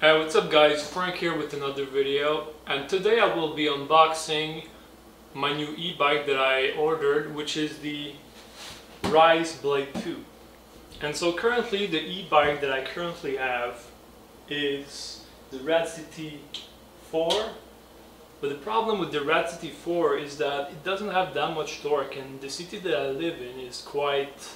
Hey, what's up guys, Frank here with another video and today I will be unboxing my new e-bike that I ordered which is the Rize Blade 2 and so currently the e-bike that I currently have is the Rad City 4 but the problem with the Rad City 4 is that it doesn't have that much torque and the city that I live in is quite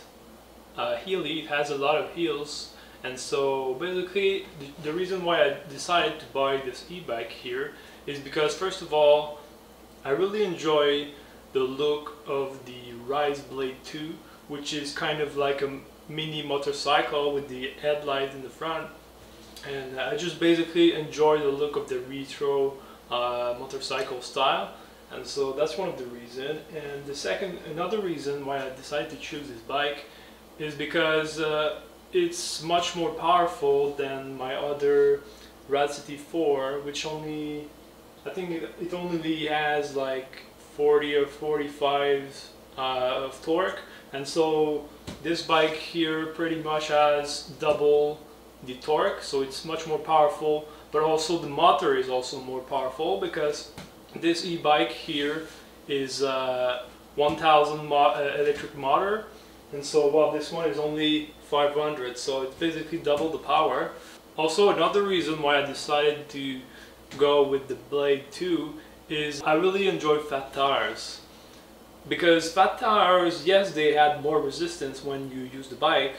uh, hilly, it has a lot of hills and so basically the, reason why I decided to buy this e-bike here is because first of all I really enjoy the look of the Rize Blade 2 which is kind of like a mini motorcycle with the headlight in the front. And I just basically enjoy the look of the retro uh, motorcycle style. And so that's one of the reasons and the second another reason why I decided to choose this bike is because uh, it's much more powerful than my other Rad City 4 which only I think it, it only has like 40 or 45 uh, of torque. And so this bike here pretty much has double the torque so it's much more powerful. But also the motor is also more powerful because this e-bike here is uh, 1000 mo uh, electric motor. And so while this one is only 500 so it's basically double the power. Also another reason why I decided to go with the Blade 2 is I really enjoy fat tires. Because fat tires yes they had more resistance when you use the bike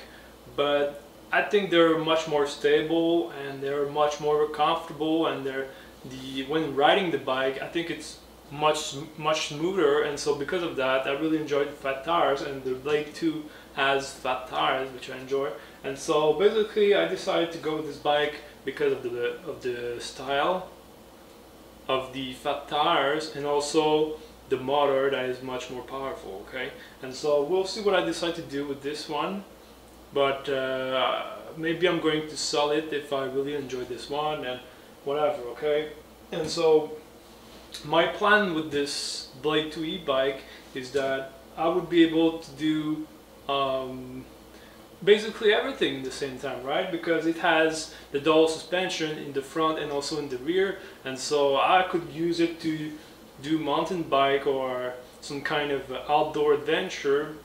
but I think they're much more stable and they're much more comfortable and they're the when riding the bike I think it's much much smoother. And so because of that I really enjoyed fat tires and the Blade 2 has fat tires which I enjoy. And so basically I decided to go with this bike because of the of the style of the fat tires and also the motor that is much more powerful okay? And so we'll see what I decide to do with this one. But uh, maybe I'm going to sell it if I really enjoy this one and whatever okay? And so my plan with this Blade 2 e-bike is that I would be able to do um, basically everything at the same time, right? Because it has the dual suspension in the front and also in the rear, and so I could use it to do mountain bike or some kind of outdoor adventure.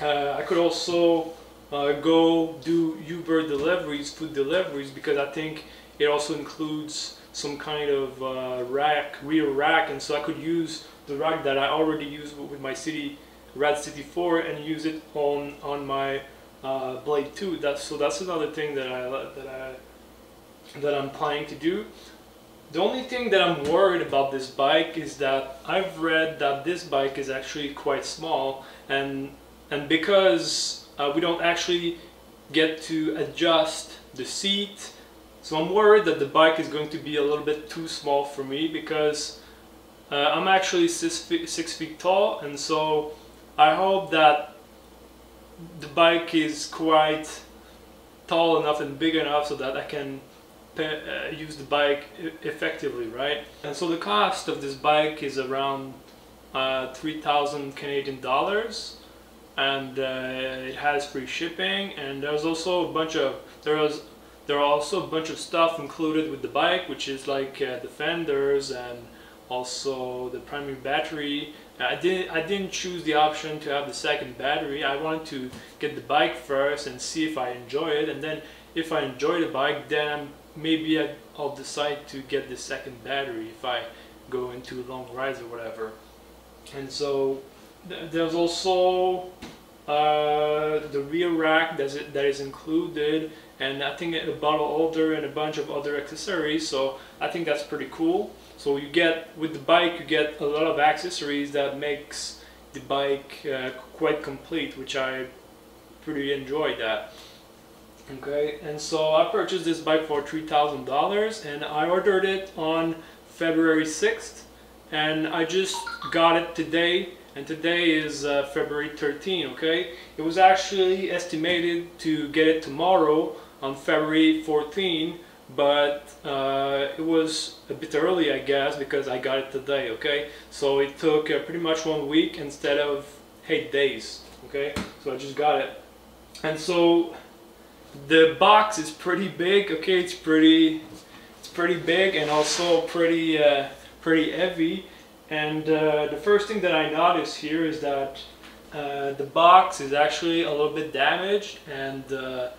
Uh, I could also uh, go do Uber deliveries, food deliveries, because I think it also includes some kind of uh, rack, rear rack, and so I could use the rack that I already use with my city Rad City 4 and use it on on my uh, Blade 2. That's so that's another thing that I that I that I'm planning to do. The only thing that I'm worried about this bike is that I've read that this bike is actually quite small and and because uh, we don't actually get to adjust the seat so I'm worried that the bike is going to be a little bit too small for me because uh, I'm actually six feet, six feet tall and so I hope that the bike is quite tall enough and big enough so that I can uh, use the bike effectively, right? And so the cost of this bike is around uh, 3,000 Canadian dollars and uh, it has free shipping and there's also a bunch of there was there are also a bunch of stuff included with the bike which is like uh, the fenders and also the primary battery. I didn't I didn't choose the option to have the second battery. I wanted to get the bike first and see if I enjoy it and then if I enjoy the bike then maybe I'll decide to get the second battery if I go into long rides or whatever. And so there's also uh, the rear rack that is, that is included and I think a bottle holder and a bunch of other accessories so I think that's pretty cool. So you get, with the bike, you get a lot of accessories that makes the bike uh, quite complete, which I pretty enjoy that. Okay, and so I purchased this bike for $3,000 and I ordered it on February 6th and I just got it today and today is uh, February 13 okay it was actually estimated to get it tomorrow on February 14 but uh, it was a bit early I guess because I got it today okay? So it took uh, pretty much one week instead of eight days okay? So I just got it. And so the box is pretty big okay? It's pretty it's pretty big and also pretty uh, pretty heavy. And uh, the first thing that I noticed here is that uh, the box is actually a little bit damaged and uh,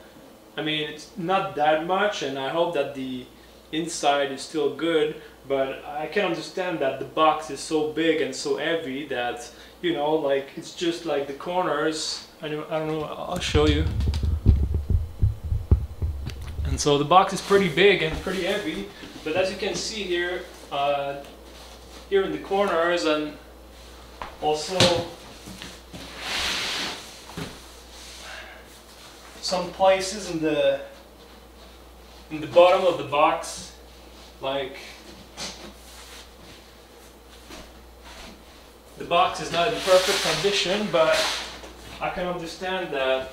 I mean it's not that much and I hope that the inside is still good but I can understand that the box is so big and so heavy that you know like it's just like the corners. I don't, I don't know I'll show you. And so the box is pretty big and pretty heavy but as you can see here uh, here in the corners and also some places in the in the bottom of the box like the box is not in perfect condition but I can understand that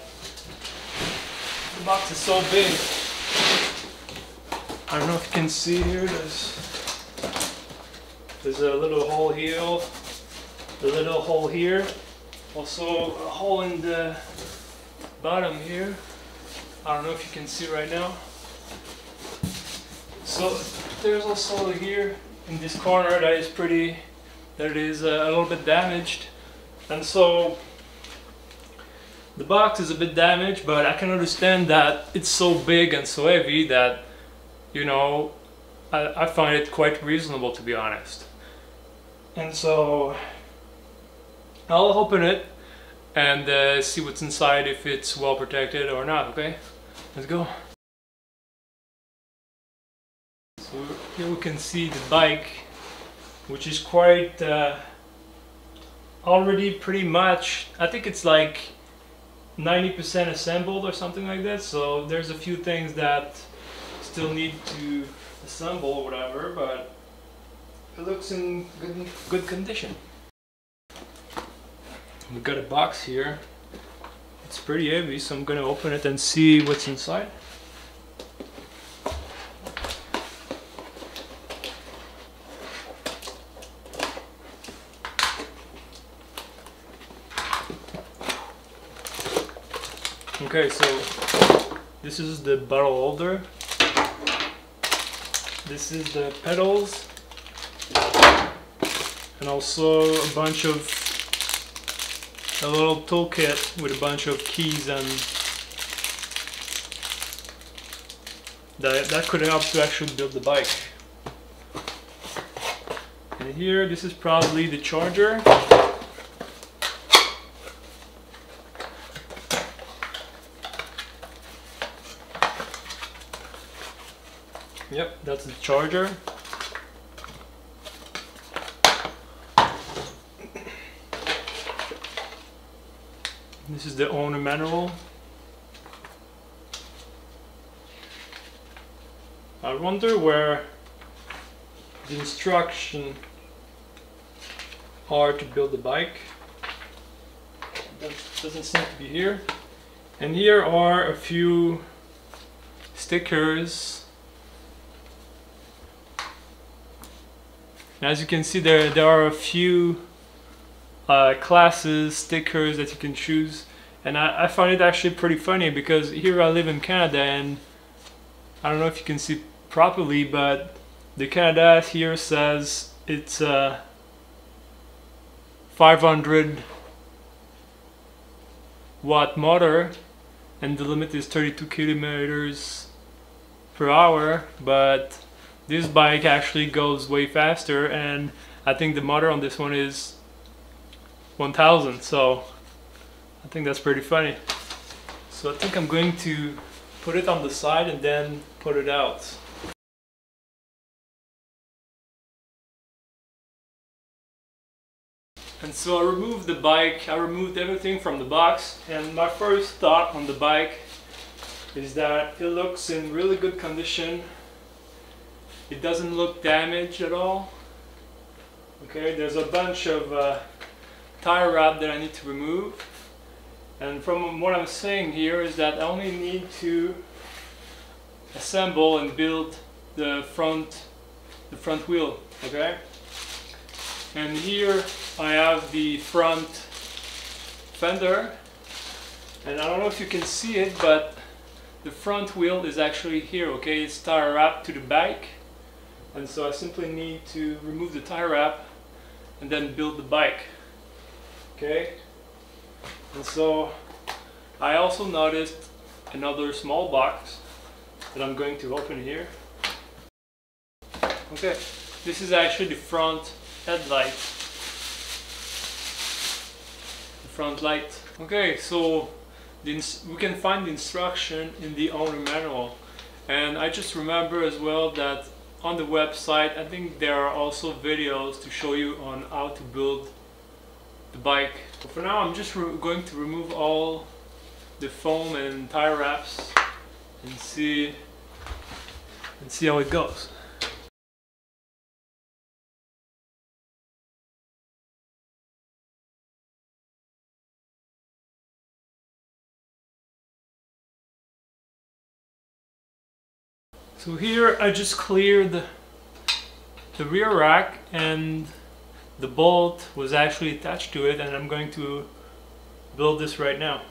the box is so big. I don't know if you can see here there's there's a little hole here a little hole here also a hole in the bottom here I don't know if you can see right now. So there's also here in this corner that is pretty that is uh, a little bit damaged. And so the box is a bit damaged but I can understand that it's so big and so heavy that you know I, I find it quite reasonable to be honest. And so I'll open it and uh, see what's inside if it's well protected or not okay? Let's go. So here we can see the bike which is quite uh, already pretty much I think it's like 90% assembled or something like that. So there's a few things that still need to assemble or whatever but it looks in good, good condition we got a box here. It's pretty heavy, so I'm gonna open it and see what's inside. Okay, so this is the bottle holder. This is the pedals. And also a bunch of a little toolkit with a bunch of keys and that, that could help to actually build the bike. And here, this is probably the charger. Yep, that's the charger. This is the owner manual. I wonder where the instruction are to build the bike. That doesn't seem to be here. And here are a few stickers. And As you can see there, there are a few uh, classes, stickers that you can choose. And I, I find it actually pretty funny because here I live in Canada and I don't know if you can see properly, but the Canada here says it's uh, 500 watt motor and the limit is 32 kilometers per hour but this bike actually goes way faster and I think the motor on this one is 1000 so I think that's pretty funny. So I think I'm going to put it on the side and then put it out. And so I removed the bike I removed everything from the box and my first thought on the bike is that it looks in really good condition. It doesn't look damaged at all. Okay there's a bunch of uh, tire wrap that I need to remove. And from what I'm saying here is that I only need to assemble and build the front the front wheel, okay? And here I have the front fender and I don't know if you can see it but the front wheel is actually here, okay? It's tire wrapped to the bike and so I simply need to remove the tire wrap and then build the bike okay and so I also noticed another small box that I'm going to open here. Okay this is actually the front headlight. The front light. Okay so we can find the instruction in the owner manual. And I just remember as well that on the website I think there are also videos to show you on how to build the bike but for now I'm just going to remove all the foam and tire wraps and see and see how it goes. So here I just cleared the rear rack and the bolt was actually attached to it and I'm going to build this right now.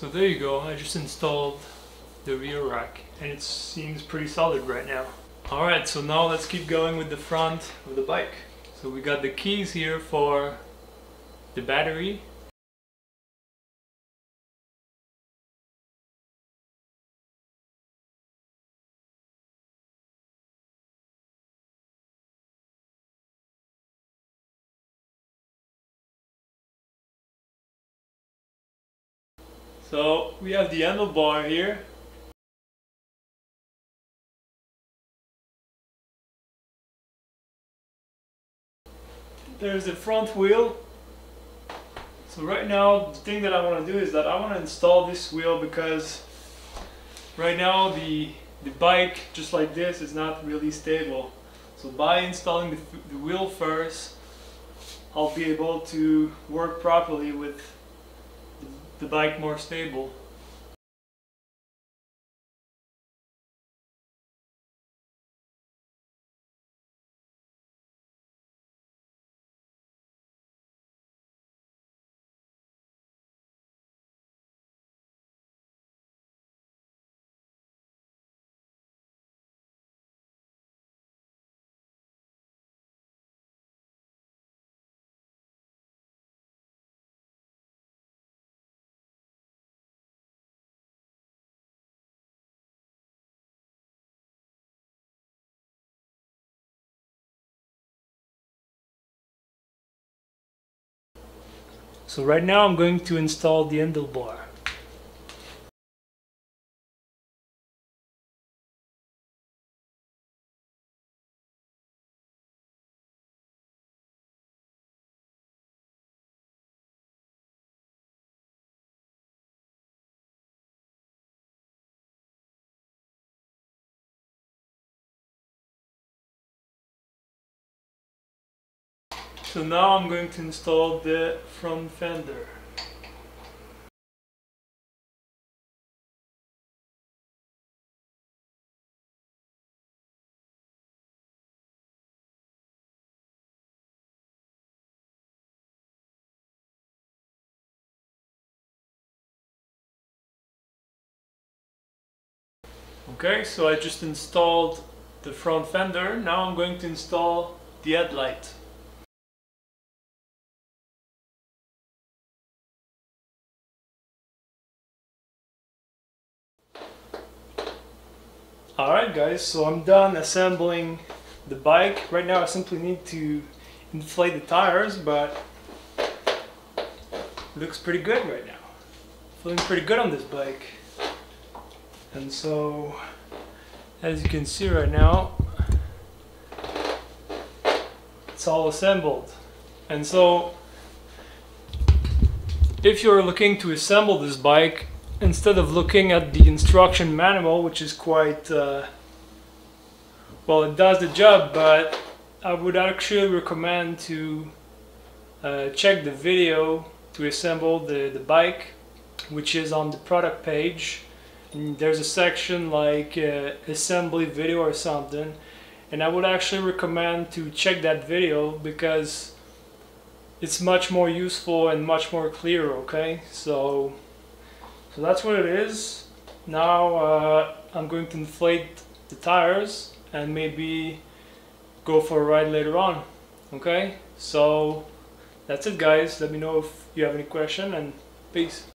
So there you go, I just installed the rear rack and it seems pretty solid right now. Alright, so now let's keep going with the front of the bike. So we got the keys here for the battery So we have the handlebar here. There's the front wheel. So right now the thing that I want to do is that I want to install this wheel because right now the the bike just like this is not really stable. So by installing the, the wheel first I'll be able to work properly with the bike more stable. So right now I'm going to install the handlebar. So now I'm going to install the front fender. Okay, so I just installed the front fender. Now I'm going to install the headlight. Alright guys, so I'm done assembling the bike. Right now I simply need to inflate the tires, but looks pretty good right now. Feeling pretty good on this bike. And so, as you can see right now, it's all assembled. And so, if you're looking to assemble this bike, instead of looking at the instruction manual, which is quite, uh, well, it does the job, but I would actually recommend to uh, check the video to assemble the, the bike which is on the product page. And there's a section like uh, assembly video or something. And I would actually recommend to check that video because it's much more useful and much more clear okay? So so that's what it is. Now uh, I'm going to inflate the tires and maybe go for a ride later on okay? So that's it guys. Let me know if you have any question and peace